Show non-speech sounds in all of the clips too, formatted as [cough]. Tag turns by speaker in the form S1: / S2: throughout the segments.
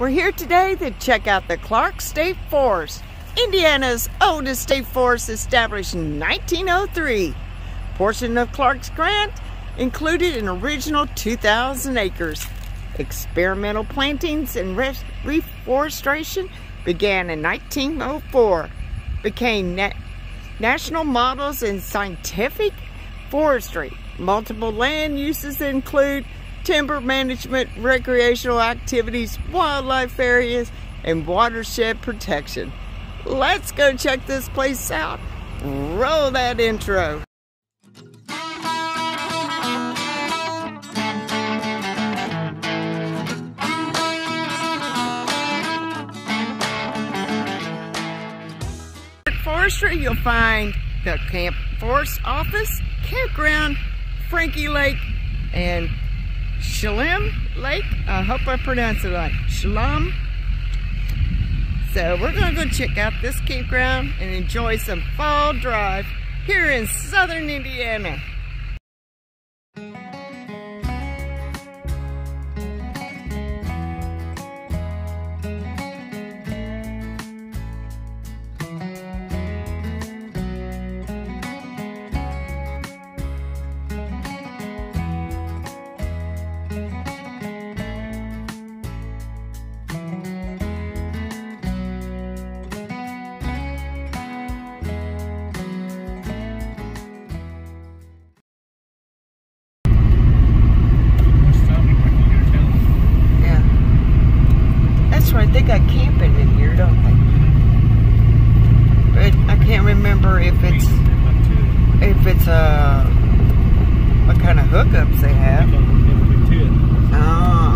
S1: We're here today to check out the Clark State Forest, Indiana's oldest state forest established in 1903. Portion of Clark's grant included an original 2,000 acres. Experimental plantings and reforestation began in 1904, became na national models in scientific forestry. Multiple land uses include timber management, recreational activities, wildlife areas, and watershed protection. Let's go check this place out. Roll that intro. Forestry, you'll find the Camp Forest Office, Campground, Frankie Lake, and Shalem Lake. I hope I pronounced it right. Shalom. So we're going to go check out this campground and enjoy some fall drive here in southern Indiana. If it's if it's uh what kind of hookups they have. Oh.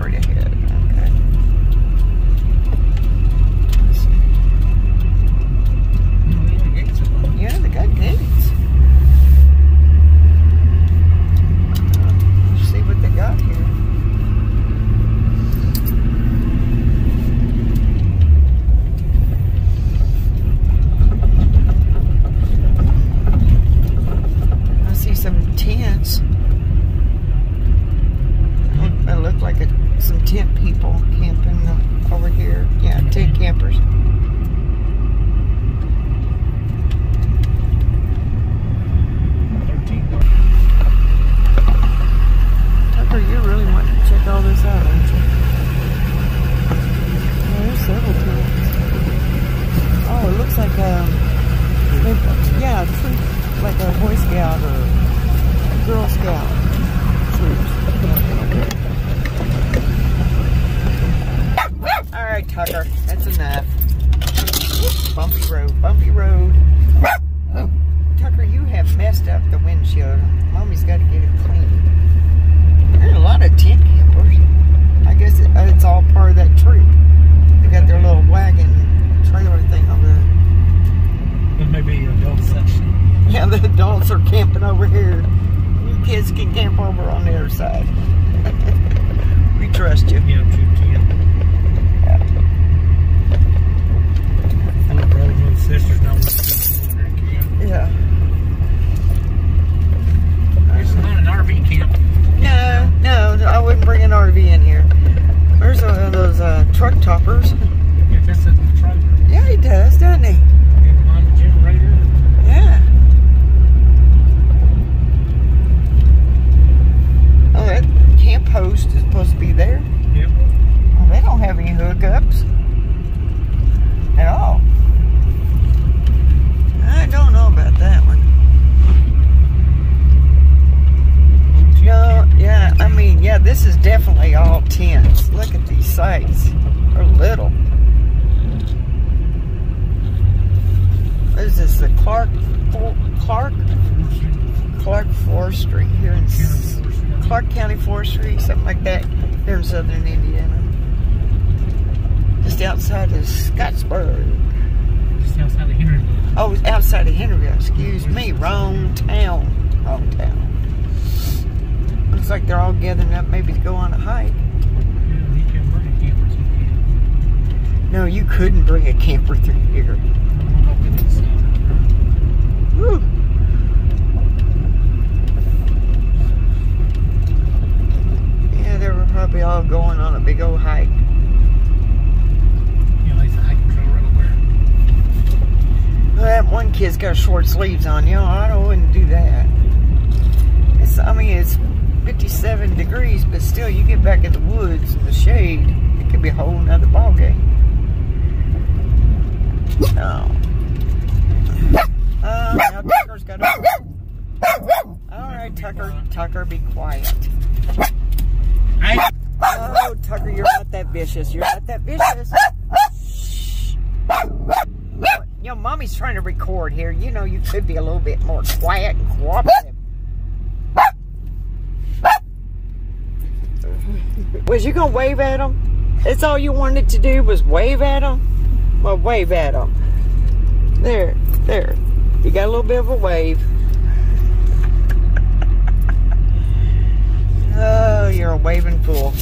S1: Office straight ahead. Okay. Let's see. Yeah, they got gates. Uh, let's see what they got here. I see some tents. It look like a, some tent people camping uh, over here. Yeah, tent campers. Tucker, you really want to check all this out, aren't you? Over here. You kids can camp over on the other side. [laughs] we trust you.
S2: Yeah, you can. And the brothers and sisters know.
S1: Yeah.
S2: It's not an RV camp.
S1: No, no, I wouldn't bring an RV in here. There's one of those uh, truck toppers.
S2: If it's in the trailer,
S1: Yeah, he does, doesn't he?
S2: and behind the generator.
S1: Yeah. Oh, that camp host is supposed to be there.
S2: Yep.
S1: Well, they don't have any hookups at all. I don't know about that one. No, yeah, I mean, yeah, this is definitely all tents. Look at these sites. They're little. What is this? The Clark, Clark, Clark Forestry here in Clark County Forestry, something like that, here in southern Indiana. Just outside of Scottsburg.
S2: Just outside of Henryville.
S1: Oh, outside of Henryville. Excuse me. Wrong town. Wrong town. Looks like they're all gathering up maybe to go on a hike.
S2: Yeah, he can bring a camper to you.
S1: No, you couldn't bring a camper through here.
S2: I'm gonna go get this out.
S1: Uh, Woo. Yeah, they were probably all going on a big old hike.
S2: You know, he's a hiking trail right over
S1: Well, that one kid's got short sleeves on. You know, I don't- wouldn't do that. It's, I mean, it's 57 degrees, but still, you get back in the woods in the shade, it could be a whole nother ball game. Oh. Uh, oh, now Tucker's got to. All right, Tucker. Tucker, be quiet. Oh, Tucker, you're not that vicious. You're not that vicious. Shh. You mommy's trying to record here. You know, you could be a little bit more quiet and cooperative. Was you gonna wave at him? That's all you wanted to do was wave at him? Well, wave at him. There, there. You got a little bit of a wave. Oh, you're a waving fool.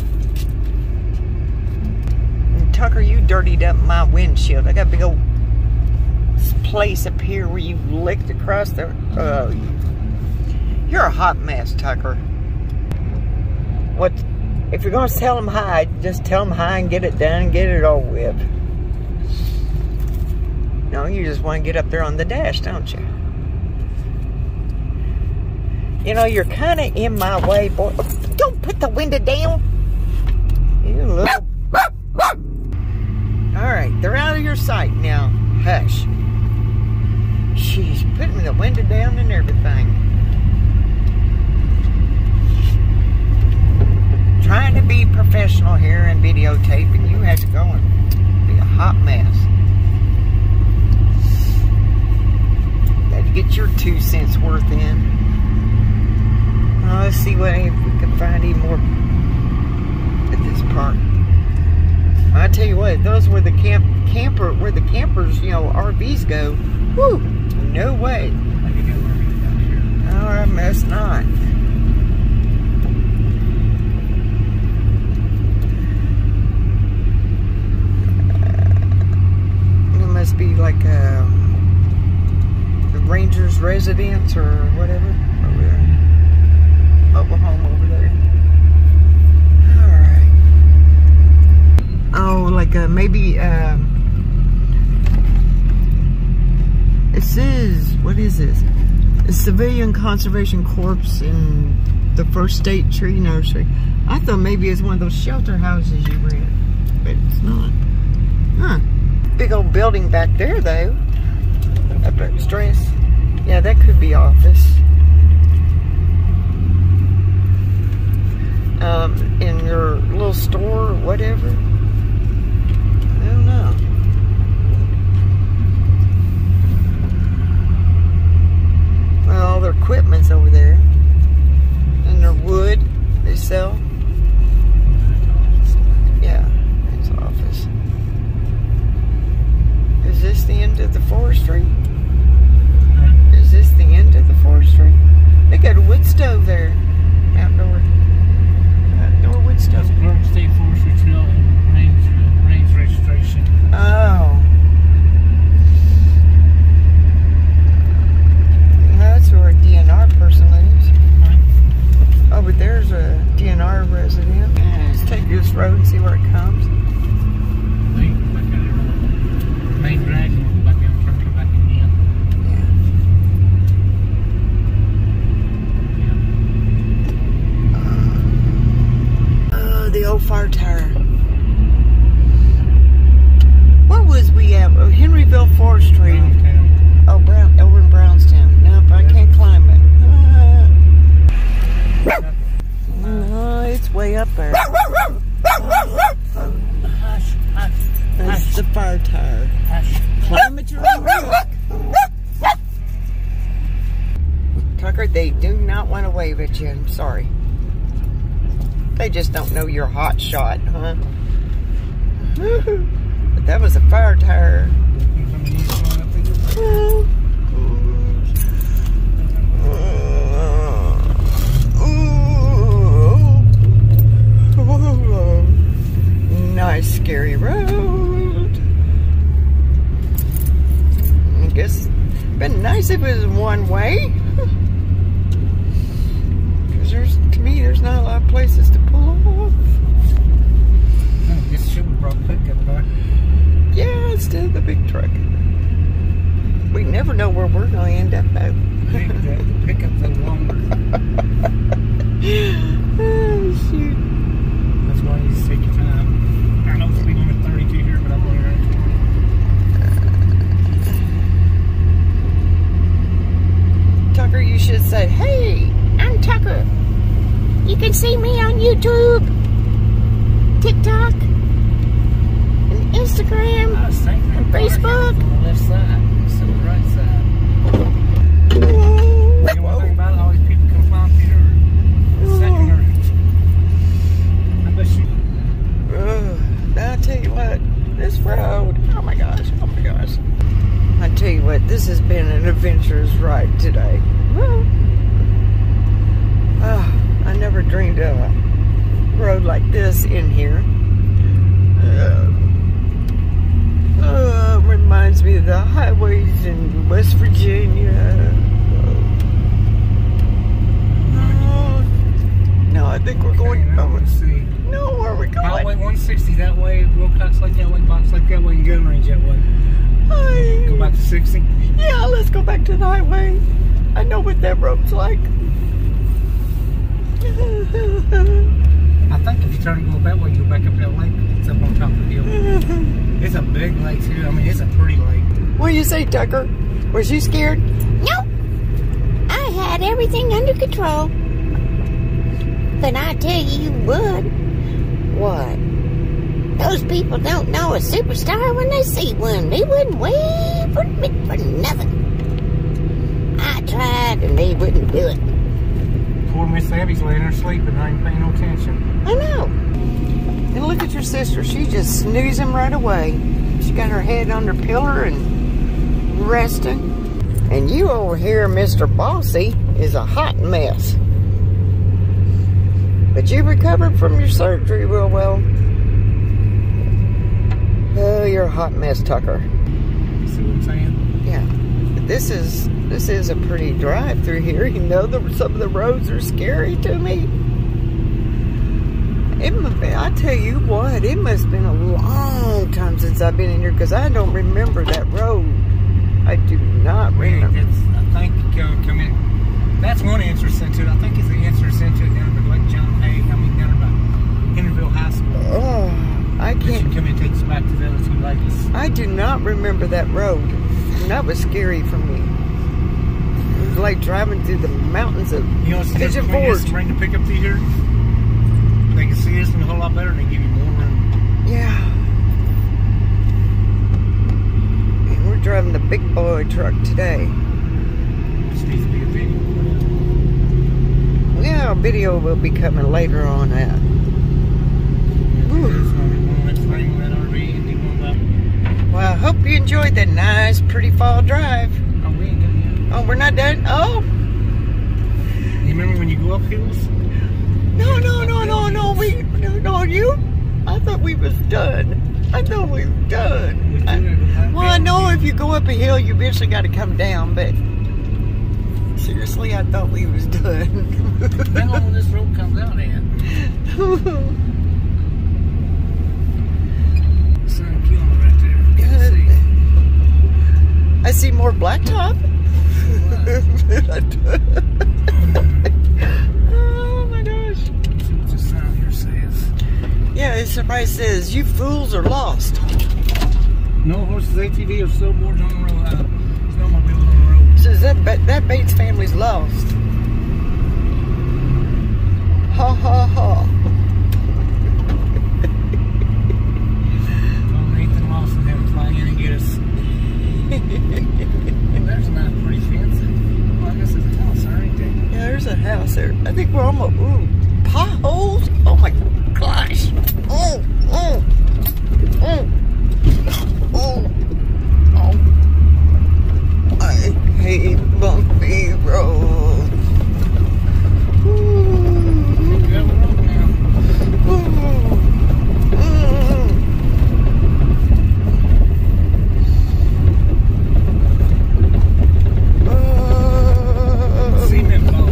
S1: Tucker, you dirtied up my windshield. I got a big old place up here where you licked across the. Oh, you're a hot mess, Tucker. What? If you're gonna tell them hi, just tell them hi and get it done and get it all with. No, you just want to get up there on the dash, don't you? You know, you're kind of in my way, boy. Don't put the window down. You little. All right, they're out of your sight now. Hush. She's putting the window down and everything. Trying to be professional here and videotape, and you had to go and be a hot mess. Had to get your two cents worth in. Well, let's see what if we can find any more at this park. I tell you what, those were the camp camper where the campers, you know, RVs go. Whoo, no way. Oh, I must not. It must be like uh, the Rangers residence or whatever over there. Mobile home over there. All right. Oh, like uh, maybe. Um, it says, what is this? A civilian conservation corps in the First State Tree Nursery. I thought maybe it's one of those shelter houses you rent, but it's not. Huh. Big old building back there, though. Up at Stress. Yeah, that could be office. Um, in your little store or whatever. I don't know. Well, all their equipment's over there. And their wood they sell. Yeah, it's office. Is this the end of the forestry? Is this the end of the forestry? road and see where it comes?
S2: Hey, back out there. Main drag, back out, turn back in again.
S1: Yeah. Uh, the old fire tire. Where was we at? Oh, Henryville Forestry.
S2: Browntown.
S1: Oh, Brown, over in Brownstown. Nope, I can't climb it. Uh, no, it's way up there.
S2: Hush, hush,
S1: That's the fire tire.
S2: hush.
S1: Climb at your own risk. Tucker, they do not want to wave at you. I'm sorry. They just don't know you're hot shot, huh? [laughs] but that was a fire tire. [laughs] Nice, scary road. I guess been nice if it was one way. [laughs] Because there's, to me, there's not a lot of places to pull off.
S2: No, This should have brought pickup back.
S1: Yeah, instead of the big truck. We never know where we're going to end up at.
S2: The the pickup's a longer.
S1: oh, shoot.
S2: That's why you take your time. I know it's speed limit 32 here, but I'm going to.
S1: Tucker, you should say, hey, I'm Tucker. You can see me on YouTube, TikTok, and Instagram.
S2: I was thinking.
S1: And Facebook?
S2: The left side, the right side. You know thing about it, all these people come flying here. Second. I bet you.
S1: I tell you what, this road, oh my gosh, oh my gosh. I tell you what, this has been an adventurous ride today. Woo. Ah, I never dreamed of a road like this in here. Uh, uh, reminds me of the highways in West Virginia. Oh, no, I think we're going.
S2: Okay,
S1: Oh,
S2: let's see.
S1: no, where are we going?
S2: Highway 160 that way, Wilcox Lake that way, Box Lake that way, and Gun Range that way.
S1: Hi.
S2: Go back to 60.
S1: Yeah, let's go back to the highway. I know what that road's like.
S2: I think if you turn and go that way, you go back up that lake. It's up on top of the hill. It's a big lake too. I mean, it's a pretty lake.
S1: what do you say, Tucker? Was you scared?
S3: Nope. I had everything under control. But I tell you what,
S1: What?
S3: those people don't know a superstar when they see one. They wouldn't wait for me for nothing. I tried and they wouldn't do it.
S2: Poor Miss Abby's laying there sleeping. I ain't paying no attention.
S1: I know. And look at your sister. She just snoozing right away. She got her head under pillar and resting. And you over here, Mr. Bossy, is a hot mess. But you recovered from your surgery real well. Oh, you're a hot mess, Tucker.
S2: See what I'm saying?
S1: This is this is a pretty drive through here. You know, the, some of the roads are scary to me. It, mu- I tell you what, it must have been a long time since I've been in here because I don't remember that road. I do not remember.
S2: I think you go come in. That's one entrance into it. I think it's the entrance into it down by Lake John Hay. I mean, down by Henryville High School.
S1: Oh, I
S2: This should
S1: can't.
S2: come in and take us back to the other two lakes.
S1: I do not remember that road. And that was scary for me. It was like driving through the mountains of
S2: You know,
S1: Pigeon
S2: difference between this
S1: Forge.
S2: bring the pickup through here. They can see us a whole lot better and they give you more room.
S1: Yeah. And we're driving the big boy truck today.
S2: This needs to be a video.
S1: Yeah, a video will be coming later on that.
S2: It's one that's running that RV and you want that.
S1: Well, I hope you enjoyed that nice, pretty fall drive.
S2: Oh, we ain't done yet.
S1: Oh, we're not done? Oh.
S2: You remember when you go up hills?
S1: no, no, no, no, no, we, no, no, you? I thought we was done. I thought we was done. I- well, I know if you go up a hill, you eventually got to come down, but seriously, I thought we was done.
S2: How long this road comes out in?
S1: See more blacktop. [laughs] oh my gosh.
S2: The sign here says?
S1: Yeah, somebody says, you fools are lost.
S2: No horses, ATV, or snowboards on the road. Uh, snowmobiles on the road.
S1: Says that, that Bates family's lost. Ha ha ha.
S2: Tom Nathan Lawson had to fly in and get us. oh, there's a nice pretty fence. Well, I guess there's a house there, ain't there?
S1: Yeah, there's a house there. I think we're almost, ooh, potholes? Oh my gosh. Oh, oh, oh, oh, oh. I hate bumpy roads. Ooh,
S2: Good road now.
S1: ooh, mm. Uh,
S2: Cement boat.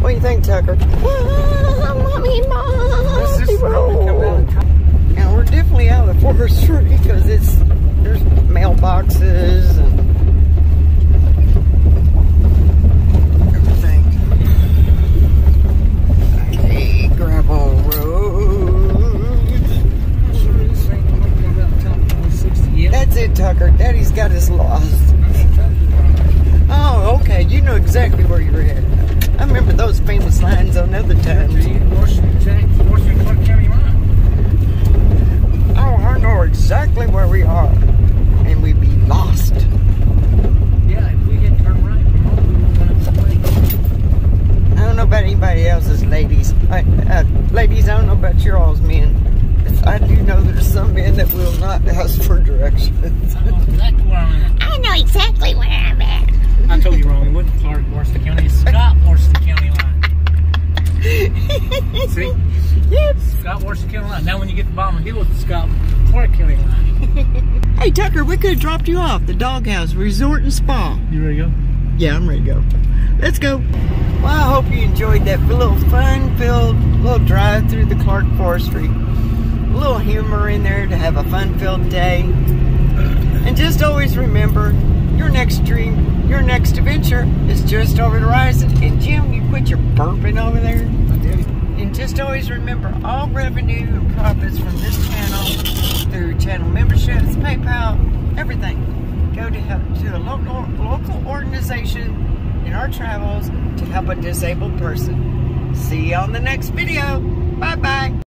S1: What do you think, Tucker?
S3: Mommy,
S2: This is
S3: mommy,
S2: come down the top.
S1: And we're definitely out of forestry because it's there's mailboxes and everything. I hate gravel roads.
S2: Sure, this ain't gonna come down the top of 160 yet.
S1: That's it, Tucker. Daddy's got us lost.
S2: That's a tough one.
S1: Oh, okay. You know exactly where you're at. I remember those famous lines on other times.
S2: Washington, Jack, Washington, Clark County line.
S1: Oh, I know exactly where we are. And we'd be lost.
S2: Yeah, if we had turned right, we would have went up the lake.
S1: I don't know about anybody else's ladies. I, uh, ladies, I don't know about your all's men. I do know there's some men that will not ask for directions.
S2: I know exactly where I'm at.
S3: I know exactly where I'm at.
S2: I told you wrong. It wasn't Clark, Washington County. It's Scott, Washington County line. [laughs] See?
S1: Yep.
S2: Scott, Washington County line. Now when you get to Bottom Hill, it's Scott, Clark County line. [laughs]
S1: Hey, Tucker, we could have dropped you off the doghouse resort and spa.
S2: You ready to go?
S1: Yeah, I'm ready to go. Let's go. Well, I hope you enjoyed that little fun-filled little drive through the Clark Forestry. A little humor in there to have a fun-filled day. And just always remember, your next dream, your next adventure is just over the horizon. And Jim, you quit your burping over there.
S2: I did.
S1: And just always remember, all revenue and profits from this channel, through channel memberships, PayPal, everything, go to help to a local local organization in our travels to help a disabled person. See you on the next video. Bye bye.